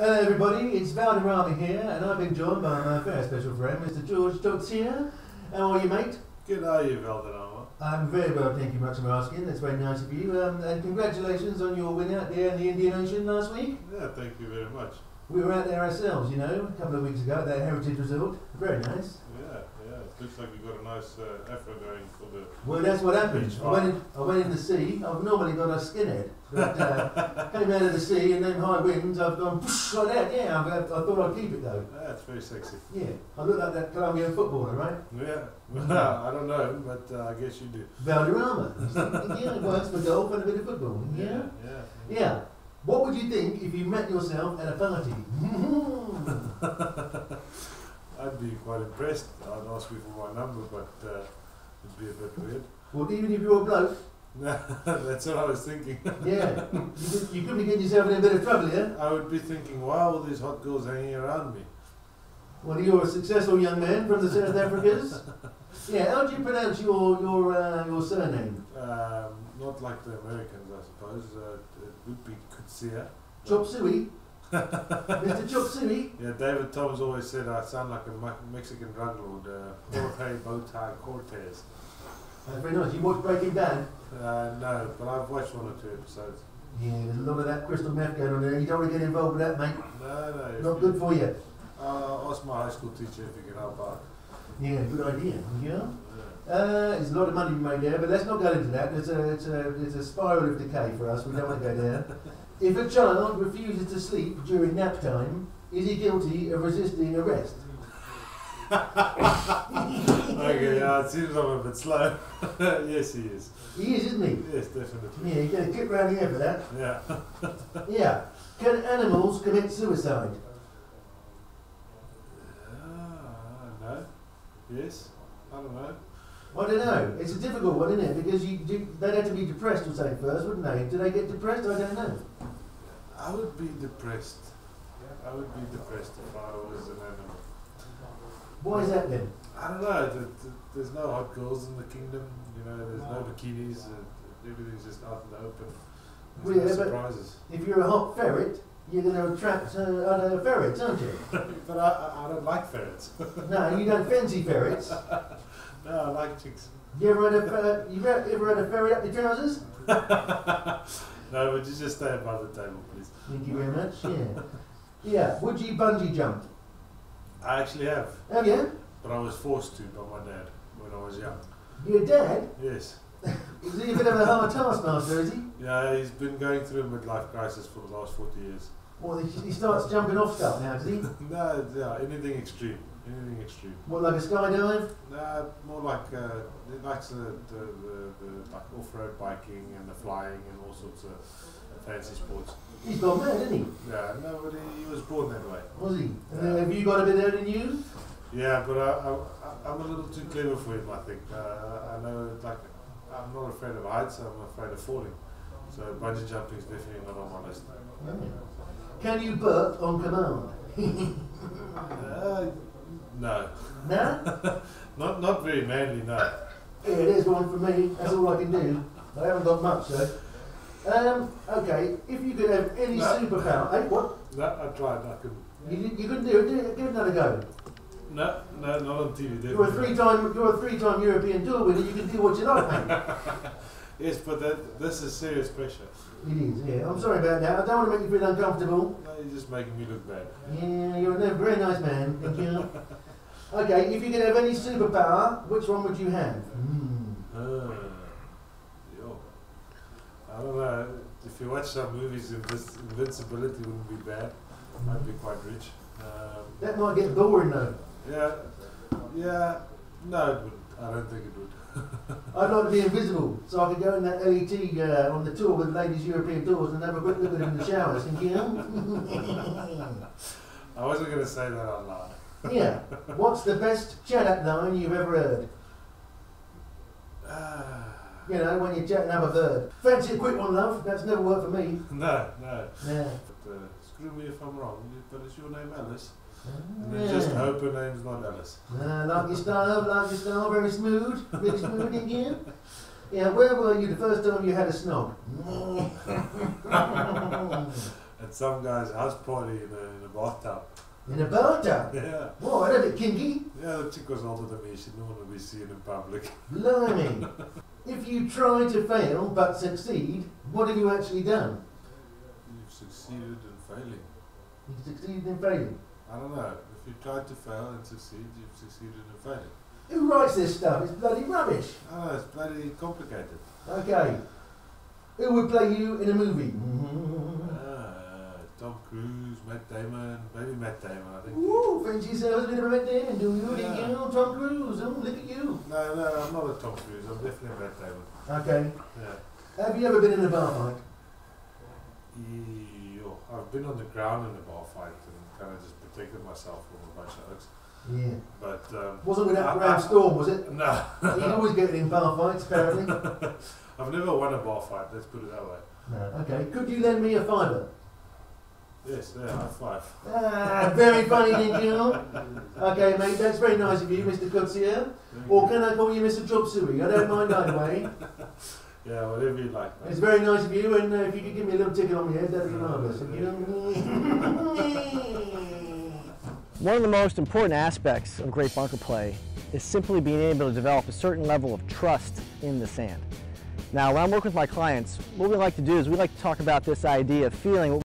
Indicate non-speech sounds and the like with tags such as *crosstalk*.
Hello everybody, it's Valderrama here, and I've been joined by my very special friend, Mr. George here. How are you, mate? Good are you, Valderrama? I'm very well, thank you much for asking. That's very nice of you. Um, and congratulations on your win out there in the Indian Ocean last week. Yeah, thank you very much. We were out there ourselves, you know, a couple of weeks ago at that Heritage Resort. Very nice. Yeah, looks like you've got a nice uh, afro going for the. Well, that's what happened. I went, in, I went in the sea. I've normally got a skinhead, but uh, *laughs* came out of the sea and then high winds. I've gone like that. Yeah, I've, I thought I'd keep it though. Yeah, it's very sexy. Yeah, I look like that Colombian footballer, right? *laughs* Yeah, well, I don't know, but uh, I guess you do. Valderrama. yeah, *laughs* it works for golf and a bit of football. Yeah. yeah. Yeah. What would you think if you met yourself at a party? I'd be quite impressed. I'd ask you for my number, but uh, it'd be a bit weird. well, even if you were a bloke, *laughs* That's what I was thinking. yeah, you could, you could be getting yourself in a bit of trouble here. I would be thinking, why are all these hot girls hanging around me? Well, you're a successful young man from the South Africas. *laughs* Yeah, how do you pronounce your your uh, your surname? Um, not like the Americans, I suppose. Uh, it would be Kutsia. Chop Suey? Mr. Chop Yeah, David Thomas always said I sound like a Mexican drug lord, uh, Jorge Bowtie Cortez. That's very nice. You watch Breaking Bad? Uh, no, but I've watched one or two episodes. Yeah, there's a lot of that crystal meth going on there. You don't want to get involved with that, mate. No, no. Not good for you. Uh, ask my high school teacher if he can help out. Yeah, good idea. Yeah. Uh, there's a lot of money to be made there, but let's not go into that. It's a, it's a, it's a spiral of decay for us. We don't want to go there. If a child refuses to sleep during nap time, is he guilty of resisting arrest? *laughs* Okay, yeah, it seems I'm a bit slow. *laughs* yes, he is. He is, isn't he? Yes, definitely. Yeah, you get a clip round the ear for that. Yeah. *laughs* Yeah. Can animals commit suicide? Ah, no. Yes. I don't know. I don't know. It's a difficult one, isn't it? Because you, they'd have to be depressed or something first, wouldn't they? Do they get depressed? I don't know. I would be depressed. I would be depressed if I was an animal. Why is that then? I don't know. th th there's no hot girls in the kingdom. You know, there's no bikinis. Uh, everything's just out in the open. Well, There's yeah, no but- surprises. If you're a hot ferret, you're going to attract uh, other ferrets, aren't you? *laughs* but I, I, I don't like ferrets. No, you don't fancy ferrets. *laughs* no, I like chicks. You ever had a fer- you ever, ever had a ferret up your trousers? *laughs* No, but you just stay above the table, please. Thank you very much. Yeah. Yeah. Would you bungee jump? I actually have, Oh yeah. but I was forced to by my dad when I was young. Your dad Yes. *laughs* is he a bit of a hard taskmaster? Is he? Yeah, he's been going through a midlife crisis for the last 40 years. Well, he he starts jumping off stuff now, does he? *laughs* no, yeah, anything extreme. Anything extreme. What, like a skydive? Nah, more like uh, he the, the, the, like off-road biking and the flying and all sorts of fancy sports. He's gone mad, isn't he? Yeah, no, but he, he was born that way. Was he? Uh, have you got a bit there than you? Yeah, but I, I, I'm a little too clever for him, I think. Uh, I know, like, I'm not afraid of heights, I'm afraid of falling. So bungee jumping is definitely not on my list. Can you burp on command? *laughs* Uh, no, no? *laughs* not not very manly, no. Yeah, there's one for me. That's all I can do. I haven't got much, though. Um, okay, if you could have any No. superpower, hey, what? No, I tried, I couldn't. You, you couldn't do it. Do. Give it another go. No, no, not on TV. You're a three-time, you're a three-time European tour winner. You can do what you like, mate. *laughs* Yes, but that, this is serious pressure. it is. Yeah. I'm sorry about that. I don't want to make you feel uncomfortable. No, you're just making me look bad. Yeah, you're a very nice man. Thank you. *laughs* Okay, if you could have any superpower, which one would you have? Hmm. Uh, yo. I don't know. If you watch some movies, Invis- invincibility wouldn't be bad. I'd be quite rich. Um, That might get boring though. yeah, yeah. No, it wouldn't. I don't think it would. *laughs* I'd like to be invisible, so I could go in that LET uh, on the tour with Ladies European Tours and have a quick look at them in the showers. Thank you. *laughs* I wasn't going to say that out loud. Yeah. What's the best chat-up line you've ever heard? Ah, You know, when you're chatting up a bird. Fancy a quick one, love? That's never worked for me. no, no. Yeah. But, uh, screw me if I'm wrong, but it's your name Alice? And then just hope her name's not Alice. Uh, like your style, like your style, very smooth, very smooth again. Yeah, where were you the first time you had a snog? *laughs* at some guy's house party in a, in a bathtub. In a bathtub. Yeah. Whoa, that's a bit kinky. Yeah, the chick was older than me. She didn't want to be seen in public. Blimey. *laughs* if you try to fail but succeed, what have you actually done? You've succeeded in failing. You've succeeded in failing. I don't know. If you tried to fail and succeed, you've succeeded in failing. Who writes this stuff? It's bloody rubbish. Oh, it's bloody complicated. Okay. Who would play you in a movie? Ah, Tom Cruise, Matt Damon, maybe Matt Damon, I think. Ooh, fancy yourself a bit of a Matt Damon, do you? Yeah. Yeah. You, Tom Cruise. Oh, look at you. No, no, I'm not a Tom Cruise. I'm definitely a Matt Damon. Okay. Yeah. Have you ever been in a bar fight? Yo, I've been on the ground in a bar fight and kind of just protected myself from a bunch of oaks. Yeah. But um, Wasn't with that I- Graeme I- Storm, was it? no, *laughs* He's always getting in bar fights, apparently. *laughs* I've never won a bar fight. Let's put it that way. No. Okay. Could you lend me a fiver? Yes, yeah, high five. Ah, very funny, thank you. Okay, mate, that's very nice of you, Mr. Kutsia. Or can I call you Mr. Chopsui? I don't mind either way. *laughs* Yeah, whatever you like. It's very nice of you, and uh, if you could give me a little ticket on my head, that'd be marvellous. Thank you. *laughs* One of the most important aspects of great bunker play is simply being able to develop a certain level of trust in the sand. Now, when I'm working with my clients, what we like to do is we like to talk about this idea of feeling